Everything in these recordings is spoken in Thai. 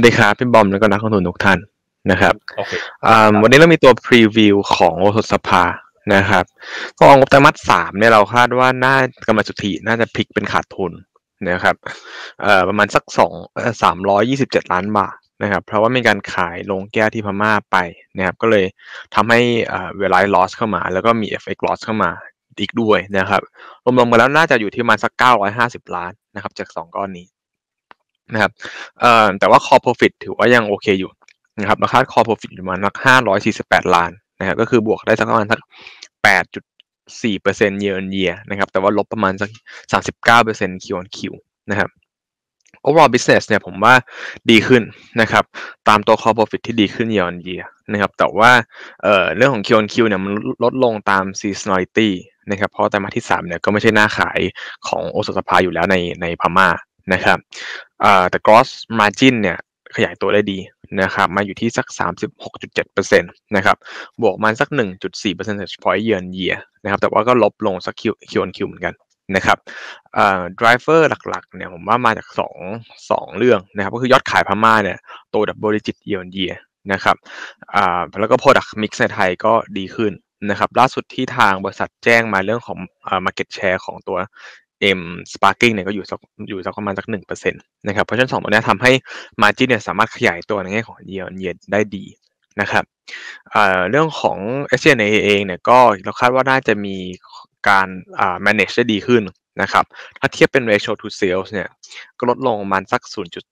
สวัสดีครับพี่บอมแล้วก็นักลงทุนทุกท่านนะครับโอเคอ่าวันนี้เรามีตัวพรีวิวของโอสถสภานะครับก็งบไตรมาสสามเนี่ยเราคาดว่าน่ากำไรสุทธิน่าจะพลิกเป็นขาดทุนนะครับเอ่อประมาณสักสองสามร้อยยี่สิบเจ็ดล้านบาทนะครับเพราะว่ามีการขายลงแก้วที่พม่าไปนะครับก็เลยทำให้เอ่อเวลา loss เข้ามา แล้วก็มี FX loss เข้ามาอีกด้วยนะครับรวมๆกันแล้วน่าจะอยู่ที่ประมาณสักเก้าร้อยห้าสิบล้านนะครับจากสองก้อนนี้ นะครับแต่ว่า core profit ถือว่ายังโอเคอยู่นะครับราคา core profit อยู่ประมาณห้าร้อยสี่สิบแปดล้านนะครับก็คือบวกได้สักประมาณสักแปดจุดสี่เปอร์เซ็นต์ year on year นะครับแต่ว่าลบประมาณสักสามสิบเก้าเปอร์เซ็นต์ Q on Q นะครับ overall business เนี่ยผมว่าดีขึ้นนะครับ ตามตัว core profit ที่ดีขึ้น year on year นะครับแต่ว่าเอ่อเรื่องของ Q on Q เนี่ยมันลดลงตาม seasonality นะครับเพราะแต่มาที่สามเนี่ยก็ไม่ใช่หน้าขายของโอสถสภาอยู่แล้วในในพม่านะครับ อ่แต่ gross margin เนี่ยขยายตัวได้ดีนะครับมาอยู่ที่สัก 36.7%นะครับบวกมาสัก 1.4 percentage point year on year นะครับแต่ว่าก็ลบลงสัก Q Q on Q เหมือนกันนะครับเอ่อ driver หลักๆเนี่ยผมว่ามาจากสองสองเรื่องนะครับก็คือยอดขายพม่าเนี่ยโตดับเบิลดิจิต year on year นะครับอ่าแล้วก็ product mix ในไทยก็ดีขึ้นนะครับล่าสุดที่ทางบริษัทแจ้งมาเรื่องของ market share ของตัว M Sparking เนี่ยก็อยู่สักอยู่สักประมาณสักหนึ่งเปอร์เซ็นต์นะครับเพราะฉะนั้นสองตัวนี้ทำให้ margin เนี่ยสามารถขยายตัวในแง่ของ year on year ได้ดีนะครับเเรื่องของ s n a เองเนี่ยก็เราคาดว่าน่าจะมีการ manage ได้ดีขึ้นนะครับ ถ้าเทียบเป็น ratio to sales เนี่ย ก็ลดลงประมาณสัก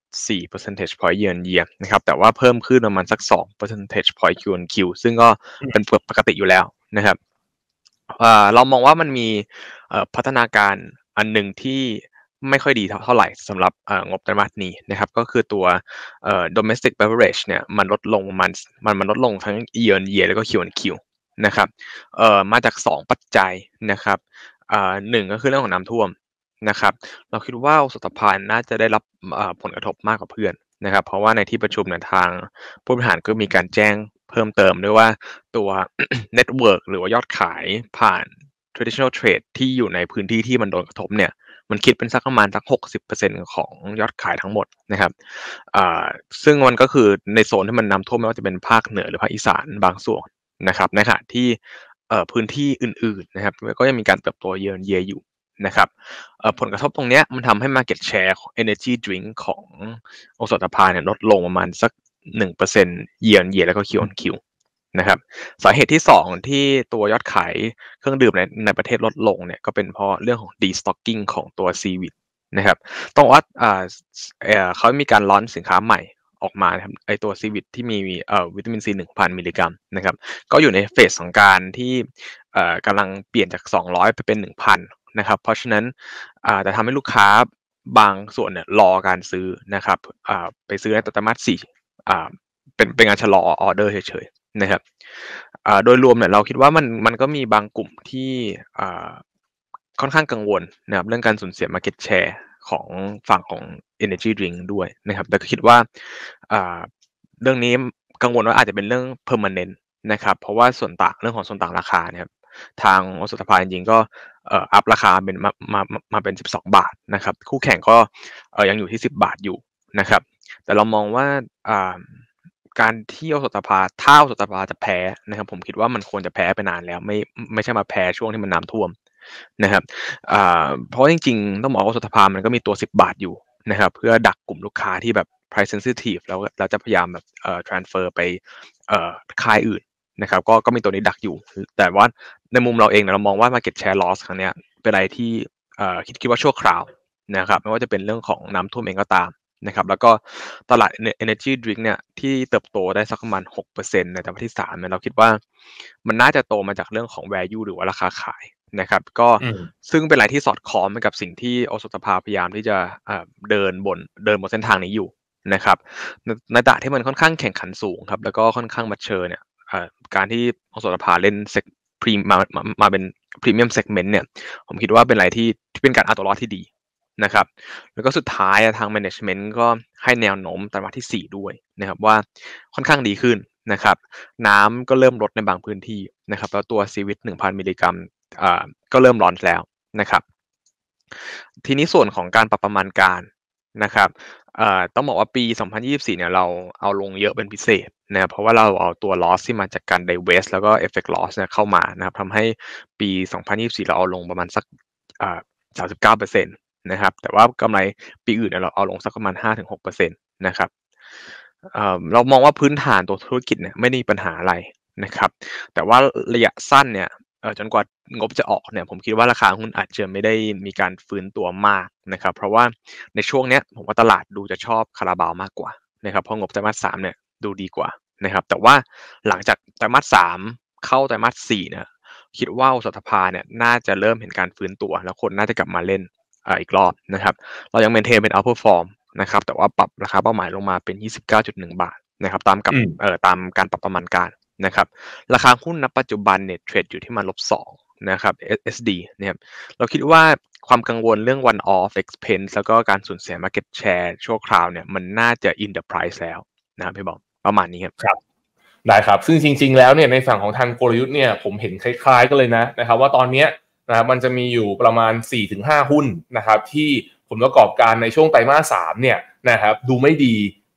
0.4 percentage point year on year นะครับ แต่ว่าเพิ่มขึ้นประมาณสัก 2 percentage point Q on Q ซึ่งก็เป็นปกติอยู่แล้วนะครับ เรามองว่ามันมีพัฒนาการ อันหนึ่งที่ไม่ค่อยดีเท่าไหร่สำหรับงบไตรมาสนี้นะครับ ก็คือตัว domestic beverage เนี่ยมันลดลงมันมันมันลดลงทั้ง year on year แล้วก็ Q on Q นะครับเอ่อมาจาก 2 ปัจจัยนะครับอ่าหนึ่งก็คือเรื่องของน้ำท่วมนะครับ เราคิดว่าอุตสาหกรรมน่าจะได้รับผลกระทบมากกว่าเพื่อนนะครับ เพราะว่าในที่ประชุมเนี่ยทางผู้บริหารก็มีการแจ้งเพิ่มเติมด้วยว่าตัว network หรือว่ายอดขายผ่าน traditional trade ที่อยู่ในพื้นที่ที่มันโดนกระทบเนี่ยมันคิดเป็นสักประมาณสักหกสิบเปอร์เซ็นของยอดขายทั้งหมดนะครับซึ่งมันก็คือในโซนที่มันน้ำท่วมไม่ว่าจะเป็นภาคเหนือหรือภาคอีสานบางส่วนนะครับในขณะที่พื้นที่อื่นๆนะครับก็ยังมีการเติบโตเยือนเยียอยู่นะครับผลกระทบตรงนี้มันทำให้ market share ของ energy drink ของโอสถสภาเนี่ยลดลงประมาณสักหนึ่งเปอร์เซ็นต์เยียนเยียแล้วก็คิวออนคิว นะครับสาเหตุที่สองที่ตัวยอดขายเครื่องดื่มในในประเทศลดลงเนี่ยก็เป็นเพราะเรื่องของ destocking ของตัวซีวิตนะครับต้องว่าอ่าเออเขามีการล้อนสินค้าใหม่ออกมาครับไอตัวซีวิตที่มีเอ่อวิตามินซีหนึ่งพันมิลลิกรัมนะครับก็อยู่ในเฟสของการที่เอ่อกำลังเปลี่ยนจาก 200 ไปเป็น 1,000นะครับเพราะฉะนั้นอ่าจะทำให้ลูกค้าบางส่วนเนี่ยรอการซื้อนะครับอ่าไปซื้อในไตรมาสสี่อ่าเป็นเป็นการชะลอออเดอร์เฉยๆ นะครับอ่าโดยรวมเนี่ยเราคิดว่ามันมันก็มีบางกลุ่มที่อ่าค่อนข้างกังวลนะครับเรื่องการสูญเสีย market share ของฝั่งของ energy drink ด้วยนะครับแต่ก็คิดว่าอ่าเรื่องนี้กังวลว่าอาจจะเป็นเรื่อง permanent นะครับ เพราะว่าส่วนต่างเรื่องของส่วนต่างราคาเนี่ยทางอสถภาจริงๆก็เอ่ออัพราคาเป็นมามามาเป็น 12 บาทนะครับ คู่แข่งก็เอ่อยังอยู่ที่ 10 บาทอยู่นะครับ แต่เรามองว่าอ่า การที่อสถภาถ้าอสถภาจะแพ้นะครับ ผมคิดว่ามันควรจะแพ้ไปนานแล้ว ไม่ไม่ใช่มาแพ้ช่วงที่มันน้ำท่วมนะครับเพราะจริงๆ ต้องบอกว่าอสถภามันก็มีตัว 10 บาทอยู่นะครับ เพื่อดักกลุ่มลูกค้าที่แบบ price sensitive แล้วเราจะพยายามแบบเอ่อ transfer ไปเอ่อค่ายอื่นนะครับ ก็ก็มีตัวนี้ดักอยู่ แต่ว่าในมุมเราเองเนี่ยเรามองว่า market share loss ครั้งเนี้ยเป็นอะไรที่เอ่อคิดคิดว่าชั่วคราวนะครับ ไม่ว่าจะเป็นเรื่องของน้ำท่วมเองก็ตาม นะครับแล้วก็ตลาด energy drink เนี่ยที่เติบโตได้สักประมาณ 6%ในไตรมาสที่3เนี่ยเราคิดว่ามันน่าจะโตมาจากเรื่องของ value หรือว่าราคาขายนะครับก็ซึ่งเป็นอะไรที่สอดคล้องไปกับสิ่งที่โอสถสภายายามที่จะเดินบนเดินบนเส้นทางนี้อยู่นะครับในตลาดที่มันค่อนข้างแข่งขันสูงครับแล้วก็ค่อนข้าง mature เนี่ยการที่โอสถสภาเล่น seg พรีมามามาเป็น premium segment เนี่ยผมคิดว่าเป็นอะไรที่ที่เป็นการเอาตัวรอดที่ดี นะครับ แล้วก็สุดท้ายทาง management ก็ให้แนวโน้มไตรมาสที่ 4 ด้วยนะครับว่าค่อนข้างดีขึ้นนะครับ น้ำก็เริ่มลดในบางพื้นที่นะครับแล้วตัวซีวิต 1,000 มิลลิกรัมอ่าก็เริ่มร้อนแล้วนะครับ ทีนี้ส่วนของการปรับประมาณการนะครับอ่อต้องบอกว่าปี 2024 เนี่ยเราเอาลงเยอะเป็นพิเศษนะครับเพราะว่าเราเอาตัว loss ที่มาจากการ divest แล้วก็ effect loss เนี่ยเข้ามานะครับทำให้ปี 2024 เราเอาลงประมาณสักเอ่อ39%นะครับ แต่ว่ากำไรปีอื่นเราเอาลงสักประมาณ 5-6%นะครับเเรามองว่าพื้นฐานตัวธุรกิจเนี่ยไม่ได้มีปัญหาอะไรนะครับ แต่ว่าระยะสั้นเนี่ยจนกว่างบจะออกเนี่ยผมคิดว่าราคาหุ้นอาจจะไม่ได้มีการฟื้นตัวมากนะครับ เพราะว่าในช่วงเนี้ยผมว่าตลาดดูจะชอบคาราบาวมากกว่านะครับเพราะงบไตรมาสสามเนี่ยดูดีกว่านะครับ แต่ว่าหลังจากไตรมาสสามเข้าไตรมาสสี่เนี่ยคิดว่าสถภาเนี่ยน่าจะเริ่มเห็นการฟื้นตัว แล้วคนน่าจะกลับมาเล่น อีกรอบนะครับ เรายังเมนเทนเป็น outperform นะครับ แต่ว่าปรับราคาเป้าหมายลงมาเป็น 29.1 บาทนะครับ ตามกับเอ่อตามการปรับประมาณการนะครับ ราคาหุ้นณปัจจุบันเนี่ยเทรดอยู่ที่มาลบสองนะครับ SD นะครับเราคิดว่าความกังวลเรื่อง one off expense แล้วก็การสูญเสีย market share ชั่วคราวเนี่ยมันน่าจะ in the price แล้วนะครับพี่บอมประมาณนี้ครับครับได้ครับ ซึ่งจริง ๆ แล้วเนี่ยในฝั่งของทางกลยุทธ์เนี่ยผมเห็นคล้าย ๆ กันเลยนะนะครับ ว่าตอนนี้ นะครับมันจะมีอยู่ประมาณ 4-5 หุ้นนะครับที่ผลประกอบการในช่วงไตรมาสสามเนี่ยนะครับดูไม่ดี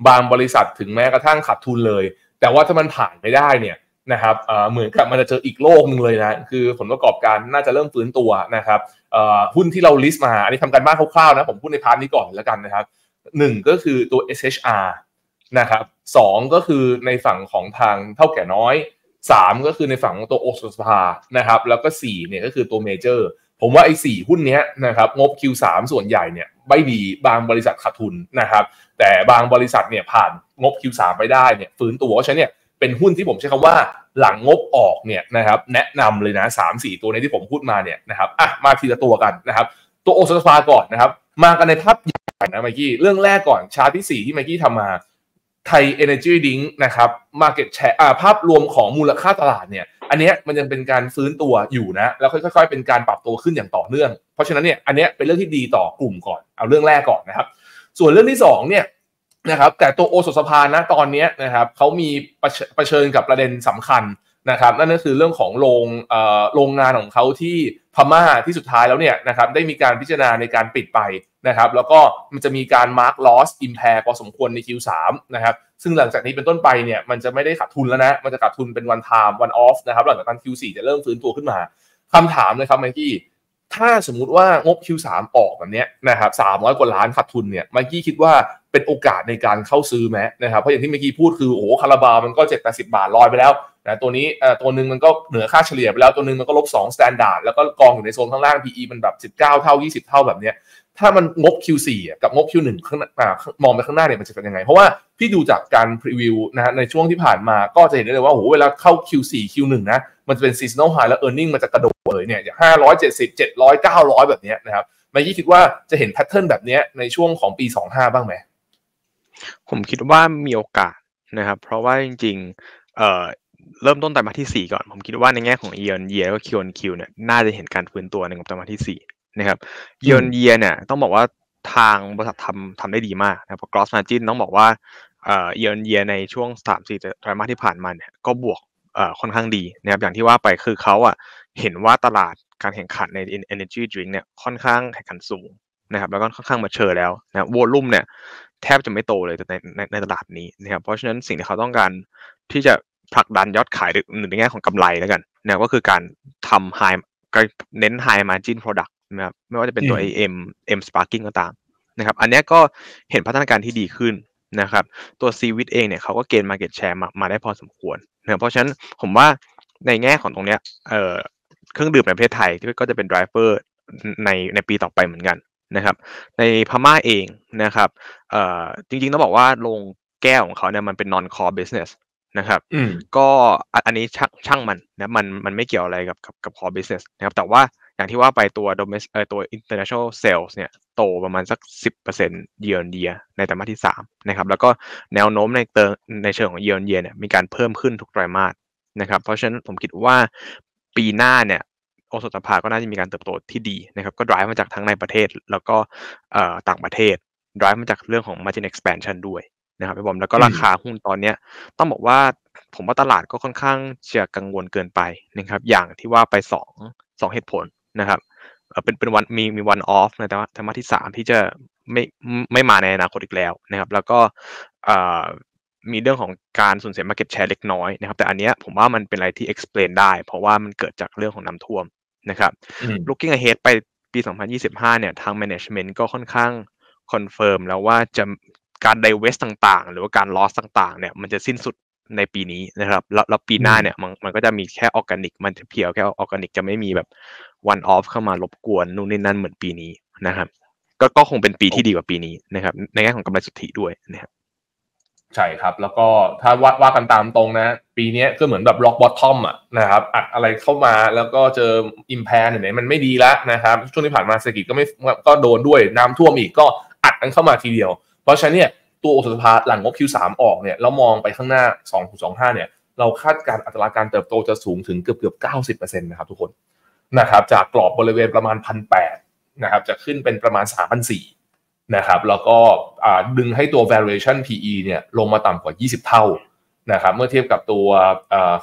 บางบริษัทถึงแม้กระทั่งขาดทุนเลย แต่ว่าถ้ามันผ่านไปได้เนี่ยนะครับเหมือนกับมันจะเจออีกโลกนึงเลยนะคือผลประกอบการน่าจะเริ่มฟื้นตัวนะครับหุ้นที่เรา list มาอันนี้ทำการบ้านคร่าวๆนะผมพูดใน part นี้ก่อนแล้วกันนะครับหนึ่งก็คือตัว SHR นะครับสองก็คือในฝั่งของทางเถ้าแก่น้อย สามก็คือในฝั่งของตัวโอสภานะครับแล้วก็สี่เนี่ยก็คือตัวเมเจอร์ผมว่าไอ้สี่หุ้นนี้นะครับงบ Q3 ส่วนใหญ่เนี่ยไม่ดีบางบริษัทขาดทุนนะครับแต่บางบริษัทเนี่ยผ่านงบ Q3 ไปได้เนี่ยฟื้นตัวเพราะฉะนั้นเนี่ยเป็นหุ้นที่ผมใช้คำว่าหลังงบออกเนี่ยนะครับแนะนำเลยนะสามสี่ตัวในที่ผมพูดมาเนี่ยนะครับอะมาทีละตัวกันนะครับตัวโอสฟาก่อนนะครับมากันในภาพใหญ่นะไมกี้เรื่องแรกก่อนชาร์ตที่ 4 ที่ไมกี้ทำมา ไทยเอเนจีดิงนะครับมาเก็ตแชร์ภาพรวมของมูลค่าตลาดเนี่ย อันนี้มันยังเป็นการฟื้นตัวอยู่นะ แล้วค่อย ๆ เป็นการปรับตัวขึ้นอย่างต่อเนื่อง เพราะฉะนั้นเนี่ย อันนี้เป็นเรื่องที่ดีต่อกลุ่มก่อน เอาเรื่องแรกก่อนนะครับ ส่วนเรื่องที่2เนี่ยนะครับ แต่ตัวโอสถสภานะตอนนี้นะครับเขามีประเชิญกับประเด็นสำคัญ นะครับนั่นก็คือเรื่องของโรงโรงงานของเขาที่พม่าที่สุดท้ายแล้วเนี่ยนะครับได้มีการพิจารณาในการปิดไปนะครับแล้วก็มันจะมีการ mark loss impair พอสมควรใน Q3 นะครับซึ่งหลังจากนี้เป็นต้นไปเนี่ยมันจะไม่ได้ขาดทุนแล้วนะ มันจะขาดทุนเป็น one time one off นะครับหลังจากนั้น Q4 จะเริ่มฟื้นตัวขึ้นมาคำถามเลยครับไมกี้ถ้าสมมุติว่างบ Q3 ออกแบบนี้นะครับ300กว่าล้านขาดทุนเนี่ยไมกี้คิดว่าเป็นโอกาสในการเข้าซื้อไหมนะครับเพราะอย่างที่เมื่อกี้พูดคือโอ้คาราบามันก็เจ็ดแปดสิบาทลอยไปแล้ว นะตัวนี้ตัวหนึ่งมันก็เหนือค่าเฉลี่ยไปแล้วตัวหนึ่งมันก็ลบ2 standard แล้วก็กองอยู่ในโซนข้างล่าง PE มันแบบ 19 เท่า 20 เท่าแบบเนี้ยถ้ามันงบ Q4 กับงบ Q1 ข้างมองไปข้างหน้าเนี่ยมันจะเป็นยังไง เพราะว่าพี่ดูจากการพรีวิวนะฮะในช่วงที่ผ่านมาก็จะเห็นได้เลยว่าโอ้โหเวลาเข้า Q4 Q1 นะมันจะเป็น seasonal high แล้ว earning มันจะกระโดดเลยเนี่ยอย่าง570 700 900 แบบนี้นะครับมายี่คิดว่าจะเห็นแพทเทิร์นแบบนี้ในช่วงของปี 25 บ้างไหมผมคิดว่ามีโอกาสนะครับ เพราะว่าจริงๆเอ่อ เริ่มต้นไตรมาสที่ 4 ก่อน ผมคิดว่าในแง่ของ year on year แล้วก็ Q on Q เนี่ยน่าจะเห็นการฟื้นตัวในงบไตรมาสที่4นะครับ year on year เนี่ยต้องบอกว่าทางบริษัททำทำได้ดีมากนะเพราะ gross margin ต้องบอกว่าเอ่อ year on year ในช่วง3-4ไตรมาสที่ผ่านมาเนี่ยก็บวกเอ่อค่อนข้างดีนะครับอย่างที่ว่าไปคือเขาอะเห็นว่าตลาดการแข่งขันใน energy drink เนี่ยค่อนข้างแข่งขันสูงนะครับแล้วก็ค่อนข้างมาเชอแล้วนะวอลุ่มเนี่ยแทบจะไม่โตเลยในในในตลาดนี้นะครับเพราะฉะนั้นสิ่งที่เขาต้องการที่จะ ผลักดันยอดขายหรือในแง่ของกำไรแล้วกันนะก็คือการทำ high เน้น high margin product นะครับไม่ว่าจะเป็นตัว AM M Sparking ก็ตามนะครับ อันนี้ก็เห็นพัฒนาการที่ดีขึ้นนะครับ ตัว c w i t เองเนี่ยเขาก็เกณฑ์ market share มามาได้พอสมควรนะเพราะฉะนั้นผมว่าในแง่ของตรงเนี้ยเอ่อเครื่องดื่มในประเทศไทยที่ก็จะเป็น driver ในในปีต่อไปเหมือนกันนะครับ ในพม่าเองนะครับเอ่อจริงๆต้องบอกว่าโรงแก้วของเขาเนี่ยมันเป็น non core business นะครับก็อันนี้ช่างช่างมันนะมันมันไม่เกี่ยวอะไรกับกับกับ core business นะครับแต่ว่าอย่างที่ว่าไปตัว domestic เอ่อตัว international sales เนี่ยโตประมาณสัก 10% year on year ในไตรมาสที่3นะครับแล้วก็แนวโน้มในเติในเชิงของ year on year เนี่ยมีการเพิ่มขึ้นทุกไตรมาสนะครับเพราะฉะนั้นผมคิดว่าปีหน้าเนี่ยโอสถสภาก็น่าจะมีการเติบโตที่ดีนะครับก็ drive มาจากทั้งในประเทศแล้วก็ต่างประเทศ drive มาจากเรื่องของ margin expansion ด้วย นะครับพี่บอมแล้วก็ราคาหุ้นตอนเนี้ย ต้องบอกว่าผมว่าตลาดก็ค่อนข้างจะกังวลเกินไปนะครับ อย่างที่ว่าไปสองสองเหตุผลนะครับเป็นเป็นวันมีมีวันออฟนะแต่ว่าไตรมาสที่สามที่จะไม่ไม่มาในอนาคตอีกแล้วนะครับ แล้วก็มีเรื่องของการสูญเสีย market share เล็กน้อยนะครับ แต่อันเนี้ยผมว่ามันเป็นอะไรที่ explain ได้ เพราะว่ามันเกิดจากเรื่องของน้ำท่วมนะครับ looking ahead ไปปี 2025 เนี่ยทาง management ก็ค่อนข้าง confirm แล้วว่าจะ การ divest ต่างๆ หรือว่าการ loss ต่างๆ เนี่ยมันจะสิ้นสุดในปีนี้นะครับแล้วแล้วปีหน้าเนี่ยมันมันก็จะมีแค่ออร์แกนิก มันจะ pure แค่ออร์แกนิกจะไม่มีแบบ one off เข้ามารบกวนนู่นนี่นั่นเหมือนปีนี้นะครับ ก็ก็คงเป็นปีที่ดีกว่าปีนี้นะครับ ในแง่ของกำไรสุทธิด้วยนะครับใช่ครับ แล้วก็ถ้าว่าว่ากันตามตรงนะ ปีนี้ก็เหมือนแบบ rock bottom อะนะครับอัดอะไรเข้ามาแล้วก็เจออิมแพร์เนี่ยมันไม่ดีแล้วนะครับ ช่วงที่ผ่านมาเศรษฐกิจก็ไม่ก็โดนด้วยน้ำท่วมอีกก็อัดกันเข้ามาทีเดียว เพราะฉะนั้นเนี่ยตัวโอสุภาหลังงบ Q3 ออกเนี่ยแล้วมองไปข้างหน้า2.25 เนี่ยเราคาดการอัตราการเติบโตจะสูงถึงเกือบเกือบ90%นะครับทุกคนนะครับจากกรอบบริเวณประมาณ 1,800นะครับจะขึ้นเป็นประมาณ 3,400นะครับแล้วก็ดึงให้ตัว valuation PE เนี่ยลงมาต่ำกว่า 20 เท่านะครับเมื่อเทียบกับตัว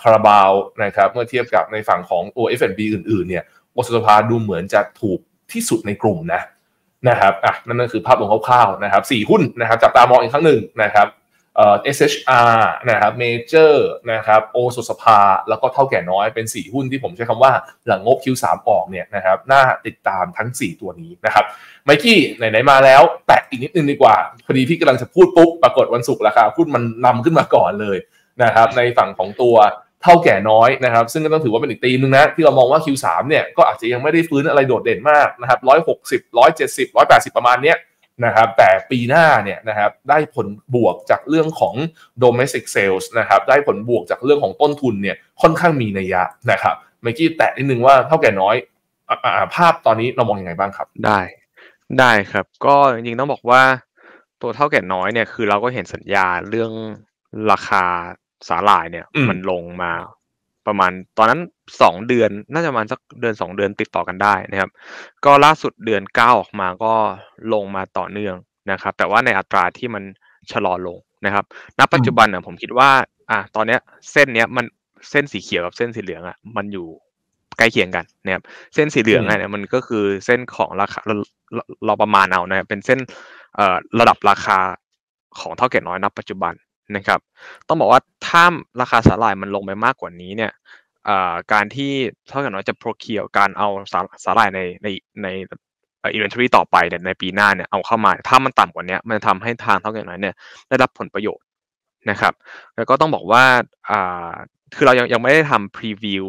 คาราบาวนะครับเมื่อเทียบกับในฝั่งของตัว F&B อื่นๆเนี่ยโอสุภาดูเหมือนจะถูกที่สุดในกลุ่มนะ นะครับอะนั่นก็คือภาพรวมคร่าวๆนะครับสี่หุ้นนะครับจับตามองอีกครั้งหนึ่งนะครับเอ่อ SHR นะครับ Major นะครับโอสุสภา แล้วก็เท่าแก่น้อยเป็น 4 หุ้นที่ผมใช้คำว่าหลังงบ Q3 ออกเนี่ยนะครับน่าติดตามทั้ง 4 ตัวนี้นะครับไมกี้ไหน ๆ มาแล้ว แตะอีกนิดนึงดีกว่า พอดีพี่กำลังจะพูดปุ๊บ ปรากฏวันศุกร์ราคาหุ้นมันนำขึ้นมาก่อนเลยนะครับในฝั่งของตัว เท่าแก่น้อยนะครับ ซึ่งก็ต้องถือว่าเป็นอีกตีนึงนะ ที่เรามองว่า Q3 เนี่ยก็อาจจะยังไม่ได้ฟื้นอะไรโดดเด่นมากนะครับร้อยหกสิบร้อยเจ็ดสิบร้อยแปดสิบประมาณเนี้ยนะครับแต่ปีหน้าเนี่ยนะครับได้ผลบวกจากเรื่องของ domestic sales นะครับได้ผลบวกจากเรื่องของต้นทุนเนี่ยค่อนข้างมีนัยยะนะครับเมื่อกี้แตะนิดนึงว่าเท่าแก่น้อยอภาพตอนนี้เรามองอยังไงบ้างครับ ได้ได้ครับ ก็จริงๆต้องบอกว่าตัวเท่าแก่น้อยเนี่ยคือเราก็เห็นสัญญาเรื่องราคา สาหร่ายเนี่ย มันลงมาประมาณตอนนั้นสองเดือนน่าจะประมาณสักเดือนสองเดือนติดต่อกันได้นะครับ ก็ล่าสุดเดือนเก้าออกมาก็ลงมาต่อเนื่องนะครับ แต่ว่าในอัตราที่มันชะลอลงนะครับ ณ ปัจจุบันอะผมคิดว่า อะตอนเนี้ยเส้นเนี้ยมันเส้นสีเขียวกับเส้นสีเหลืองอะมันอยู่ใกล้เคียงกันนะครับ เส้นสีเหลืองเนี่ยมันก็คือเส้นของราคาเราประมาณเอานะครับเป็นเส้นเอ่อระดับราคาของเถ้าแก่น้อยณปัจจุบัน นะครับต้องบอกว่าถ้าราคาสาหร่ายมันลงไปมากกว่านี้เนี่ยการที่เถ้าแก่น้อยจะ procure การเอาสาหร่ายในในใน inventory ต่อไปเนี่ยในปีหน้าเนี่ยเอาเข้ามาถ้ามันต่ำกว่านี้มันจะทำให้ทางเถ้าแก่น้อยเนี่ยได้รับผลประโยชน์นะครับ แล้วก็ต้องบอกว่าคือเรายังยังไม่ได้ทำ preview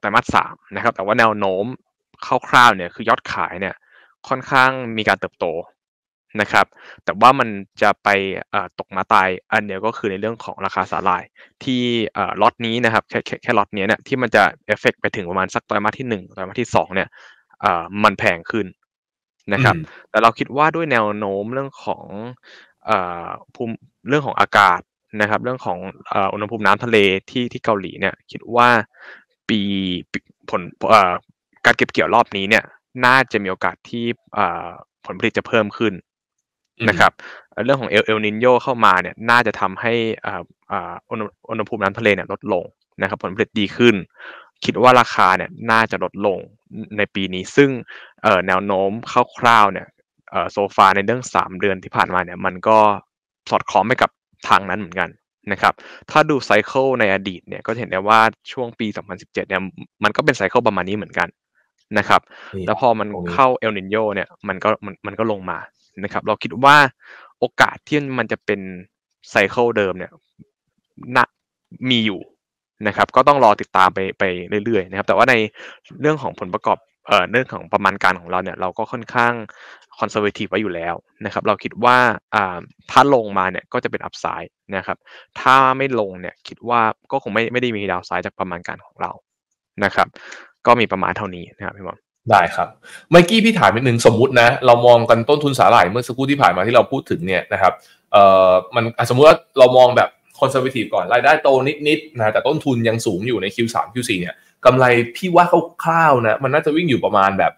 ไตรมาสสามนะครับแต่ว่าแนวโน้มคร่าวๆเนี่ยคือยอดขายเนี่ยค่อนข้างมีการเติบโต นะครับ แต่ว่ามันจะไปตกมาตายอันเดียวก็คือในเรื่องของราคาสาหร่าย ที่ล็อตนี้นะครับแค่แค่ล็อตนี้เนี่ยที่มันจะเอฟเฟกไปถึงประมาณสักไตรมาสที่หนึ่งไตรมาสที่สองเนี่ยมันแพงขึ้นนะครับ แต่เราคิดว่าด้วยแนวโน้มเรื่องของภูมิเรื่องของอากาศนะครับ เรื่องของอุณหภูมิน้ำทะเลที่ที่เกาหลีเนี่ยคิดว่าปีผลการเก็บเกี่ยวรอบนี้เนี่ยน่าจะมีโอกาสที่ผลผลิตจะเพิ่มขึ้น นะครับเรื่องของเอลเอลนินโยเข้ามาเนี่ยน่าจะทำให้อุณหภูมิน้ำทะเลเนี่ยลดลงนะครับ ผลผลิตดีขึ้น คิดว่าราคาเนี่ยน่าจะลดลงในปีนี้ ซึ่งแนวโน้มคร่าวๆเนี่ยso far ในเรื่อง 3 เดือนที่ผ่านมาเนี่ยมันก็สอดคล้องไปกับทางนั้นเหมือนกันนะครับ ถ้าดู cycle ในอดีตเนี่ยก็เห็นได้ว่าช่วงปี 2017 เนี่ยมันก็เป็น cycle ประมาณนี้เหมือนกันนะครับ แล้วพอมันเข้าเอลนีโญเนี่ยมันก็มันมันก็ลงมา นะครับ เราคิดว่าโอกาสที่มันจะเป็น cycle เดิมเนี่ยนะมีอยู่นะครับ ก็ต้องรอติดตามไปไปเรื่อยๆนะครับ แต่ว่าในเรื่องของผลประกอบเอ่อเรื่องของประมาณการของเราเนี่ยเราก็ค่อนข้าง conservative ไว้อยู่แล้วนะครับ เราคิดว่าอ่าถ้าลงมาเนี่ยก็จะเป็น upside นะครับ ถ้าไม่ลงเนี่ยคิดว่าก็คงไม่ไม่ได้มี downside จากประมาณการของเรานะครับ ก็มีประมาณเท่านี้นะครับพี่บอล ได้ครับเมื่อกี้พี่ถามนิดนึงสมมตินะ เรามองกันต้นทุนสาหร่ายเมื่อสักครู่ที่ผ่านมาที่เราพูดถึงเนี่ยนะครับเอ่อมันสมมุติว่าเรามองแบบ conservative ก่อนรายได้โตนิดๆนะแต่ต้นทุนยังสูงอยู่ใน Q3 Q4 เนี่ยกำไรพี่ว่าคร่าวๆนะมันน่าจะวิ่งอยู่ประมาณแบบ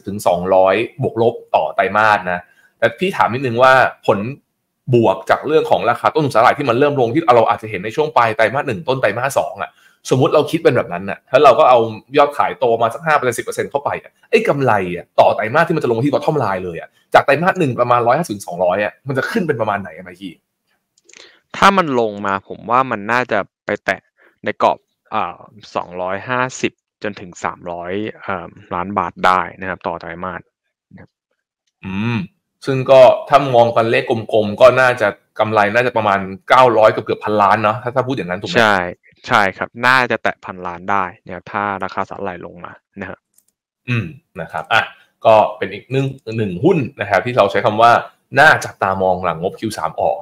150ถึง200บวกลบต่อไตรมาสนะแต่พี่ถามนิดนึงว่าผลบวกจากเรื่องของราคาต้นทุนสาหร่ายที่มันเริ่มลงที่เราอาจจะเห็นในช่วงปลายไตรมาสหนึ่งต้นไตรมาสสองอะ สมมุติเราคิดเป็นแบบนั้นน่ะถ้าเราก็เอายอดขายโตมาสักห้าเปอร์เซ็นต์สิบเปอร์เซ็นต์เข้าไปอะไอ้กำไรอะต่อไตรมาสที่มันจะลงที่บอททอมไลน์เลยอะจากไตรมาสหนึ่งประมาณร้อยห้าสิบสองร้อยอะมันจะขึ้นเป็นประมาณไหนอะไมคีถ้ามันลงมาผมว่ามันน่าจะไปแตะในกรอบอ่าสองร้อยห้าสิบจนถึงสามร้อยล้านบาทได้นะครับ ต่อไตรมาสอืม ซึ่งก็ถ้ามองกันเลขกลมๆก็น่าจะกำไรน่าจะประมาณเก้าร้อยเกือบเกือบพันล้านเนาะถ้าถ้าพูดอย่างนั้นถูกไหมใช่ ใช่ครับ น่าจะแตะพันล้านได้เนี่ยถ้าราคาสาหร่ายลงมานะครับอืมนะครับอะก็เป็นอีกหนึ่งหนึ่งหุ้นนะครับที่เราใช้คำว่าน่าจับตามองหลังงบ Q3 ออก